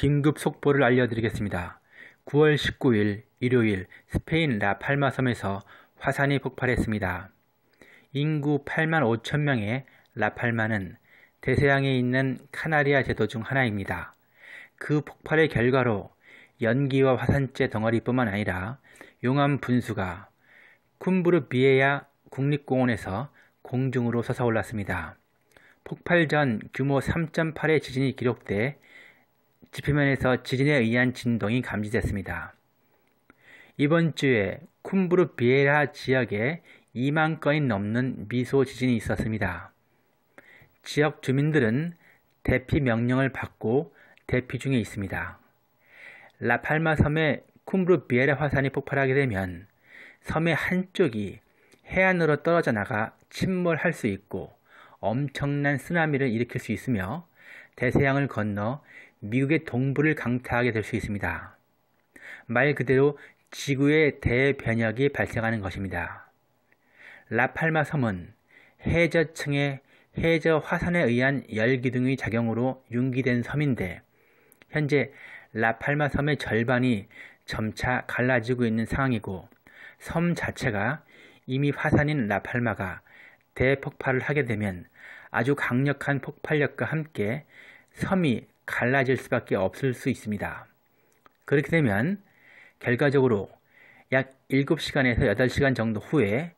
긴급 속보를 알려드리겠습니다. 9월 19일 일요일 스페인 라팔마 섬에서 화산이 폭발했습니다. 인구 8만 5천 명의 라팔마는 대서양에 있는 카나리아 제도 중 하나입니다. 그 폭발의 결과로 연기와 화산재 덩어리뿐만 아니라 용암 분수가 쿰브르 비에야 국립공원에서 공중으로 솟아올랐습니다. 폭발 전 규모 3.8의 지진이 기록돼 지표면에서 지진에 의한 진동이 감지됐습니다. 이번 주에 쿰브르 비에라 지역에 2만 건이 넘는 미소 지진이 있었습니다. 지역 주민들은 대피 명령을 받고 대피 중에 있습니다. 라팔마 섬의 쿰브르 비에라 화산이 폭발하게 되면 섬의 한쪽이 해안으로 떨어져 나가 침몰할 수 있고 엄청난 쓰나미를 일으킬 수 있으며 대서양을 건너 미국의 동부를 강타하게 될 수 있습니다. 말 그대로 지구의 대변혁이 발생하는 것입니다. 라팔마 섬은 해저층의 해저 화산에 의한 열기둥의 작용으로 융기된 섬인데 현재 라팔마 섬의 절반이 점차 갈라지고 있는 상황이고 섬 자체가 이미 화산인 라팔마가 대폭발을 하게 되면 아주 강력한 폭발력과 함께 섬이 갈라질 수밖에 없을 수 있습니다. 그렇게 되면 결과적으로 약 7시간에서 8시간 정도 후에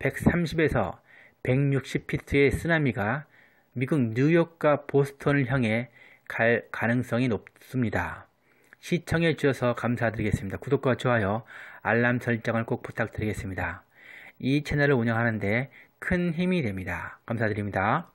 130에서 160피트의 쓰나미가 미국 뉴욕과 보스턴을 향해 갈 가능성이 높습니다. 시청해 주셔서 감사드리겠습니다. 구독과 좋아요, 알람 설정을 꼭 부탁드리겠습니다. 이 채널을 운영하는데 큰 힘이 됩니다. 감사드립니다.